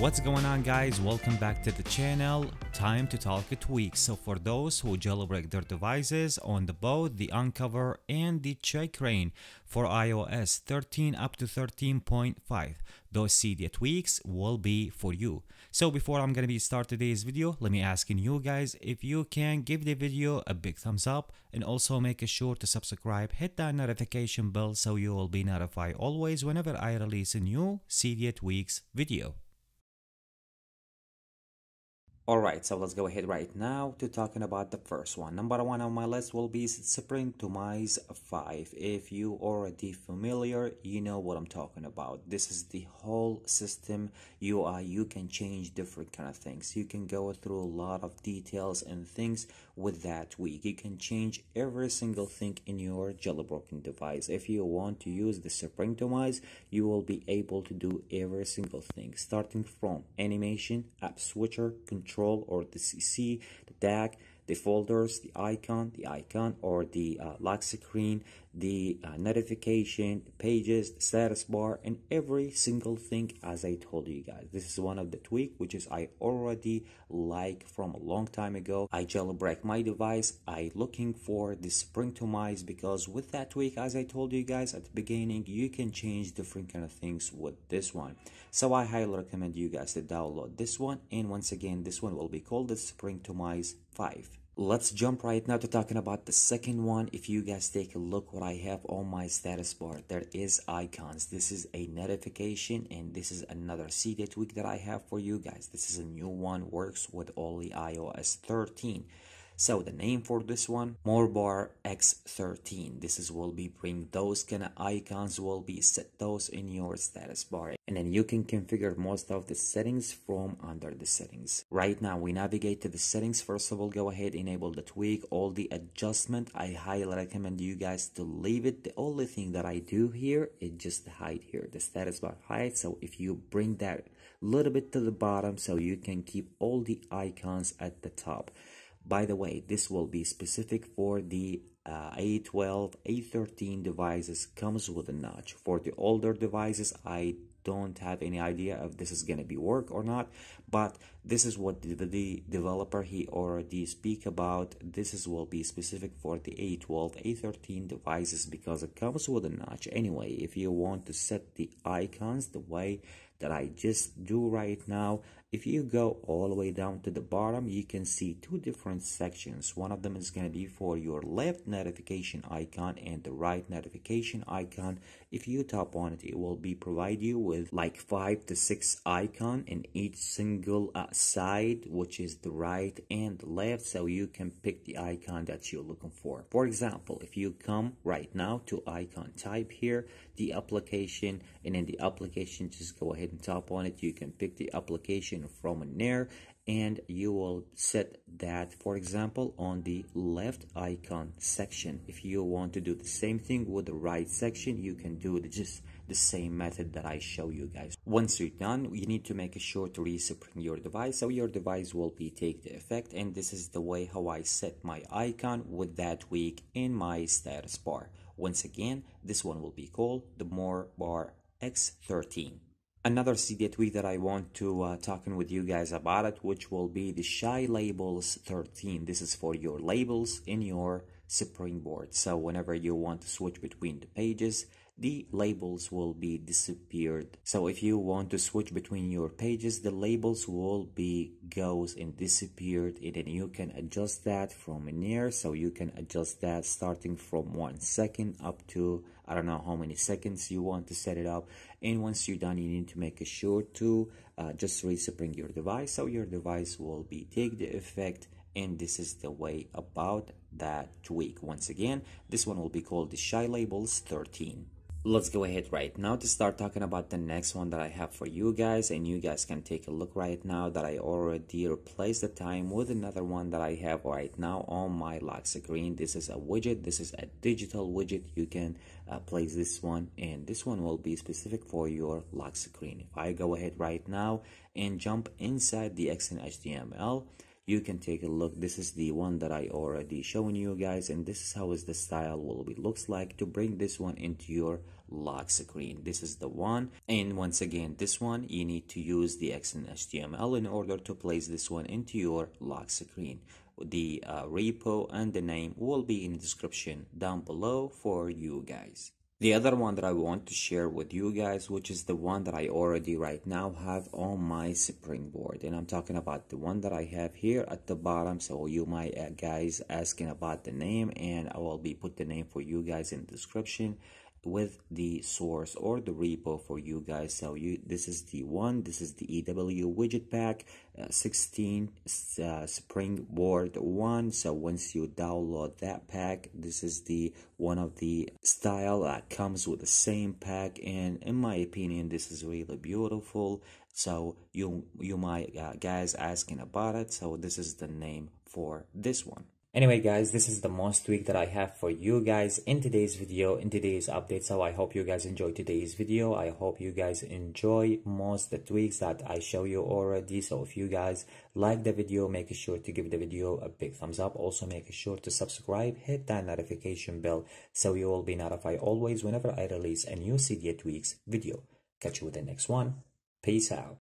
What's going on guys? Welcome back to the channel. Time to talk a tweaks. So for those who jailbreak their devices on the boat, the Unc0ver and the Checkra1n for iOS 13 up to 13.5, those Cydia tweaks will be for you. So before I'm gonna be start today's video, let me asking you guys if you can give the video a big thumbs up and also make sure to subscribe, hit that notification bell so you will be notified always whenever I release a new Cydia tweaks video. Alright, so let's go ahead right now to talking about the first one. Number one on my list will be Springtomize 5. If you already familiar, you know what I'm talking about. This is the whole system UI. You can change different kind of things. You can go through a lot of details and things with that tweak. You can change every single thing in your jailbroken device. If you want to use the Springtomize, you will be able to do every single thing, starting from animation, app switcher, control, or the CC, the DAC, the folders, the icon, the icon or the uh, lock screen, the uh, notification, pages, status bar, and every single thing as I told you guys. This is one of the tweak which is I already like from a long time ago. I jailbreak my device. I looking for the spring to Springtomize because with that tweak, as I told you guys at the beginning, you can change different kind of things with this one. So I highly recommend you guys to download this one. And once again, this one will be called the spring to Springtomize 5 let's jump right now to talking about the second one. If you guys take a look what i have on my status bar there is icons. This is a notification and this is another Cydia tweak that i have for you guys. This is a new one works with only ios 13 so the name for this one, MooreBar X13. This is will be bring those kind of icons will be set those in your status bar. And then you can configure most of the settings from under the settings. Right now we navigate to the settings. First of all, go ahead, enable the tweak, all the adjustment. I highly recommend you guys to leave it. The only thing that I do here is just hide here, the status bar hide. So if you bring that little bit to the bottom so you can keep all the icons at the top. By the way, this will be specific for the uh, A12, A13 devices comes with a notch. For the older devices, I don't have any idea if this is going to be work or not but this is what the, the, developer he already speak about this is will be specific for the a12 a13 devices because it comes with a notch anyway if you want to set the icons the way that I just do right now. If you go all the way down to the bottom you can see two different sections. One of them is going to be for your left notification icon and the right notification icon. If you tap on it it will be provide you with like five to six icon in each single uh, side which is the right and left so you can pick the icon that you're looking for. For example if you come right now to icon type here the application and in the application just go ahead and tap on it. You can pick the application from there and you will set that for example on the left icon section. If you want to do the same thing with the right section you can do just the same method that I show you guys. Once you're done you need to make sure to reset your device so your device will be take the effect. And this is the way how I set my icon with that week in my status bar. Once again this one will be called the more bar x13 another Cydia tweak that I want to uh, talking with you guys about it which will be the ShyLabels 13 this is for your labels in your springboard so whenever you want to switch between the pages the labels will be disappeared. So if you want to switch between your pages the labels will be goes and disappeared and then you can adjust that from in here. So you can adjust that starting from one second up to I don't know how many seconds you want to set it up and once you're done you need to make sure to uh, just respring your device so your device will be take the effect and this is the way about that tweak. Once again this one will be called the ShyLabels 13 let's go ahead right now to start talking about the next one that I have for you guys and you guys can take a look right now that I already replaced the time with another one that I have right now on my lock screen. This is a widget. This is a digital widget. You can uh, place this one and this one will be specific for your lock screen. If I go ahead right now and jump inside the XenHTML you can take a look. This is the one that i already shown you guys and this is how is the style will be looks like to bring this one into your lock screen. This is the one and once again this one you need to use the XenHTML in order to place this one into your lock screen. The uh, repo and the name will be in the description down below for you guys the other one that I want to share with you guys, which is the one that I already right now have on my springboard. And I'm talking about the one that I have here at the bottom. So you might uh, guys asking about the name and I will be put the name for you guys in the description with the source or the repo for you guys. So you this is the one this is the ew widget pack uh, 16 uh, springboard one. So once you download that pack this is the one of the style that comes with the same pack. And in my opinion this is really beautiful. So you you might uh, guys asking about it. So this is the name for this one Anyway guys, this is the most tweak that I have for you guys in today's video, in today's update. So I hope you guys enjoy today's video. I hope you guys enjoy most the tweaks that I show you already. So if you guys like the video, make sure to give the video a big thumbs up. Also make sure to subscribe, hit that notification bell so you will be notified always whenever I release a new Cydia Tweaks video. Catch you with the next one. Peace out.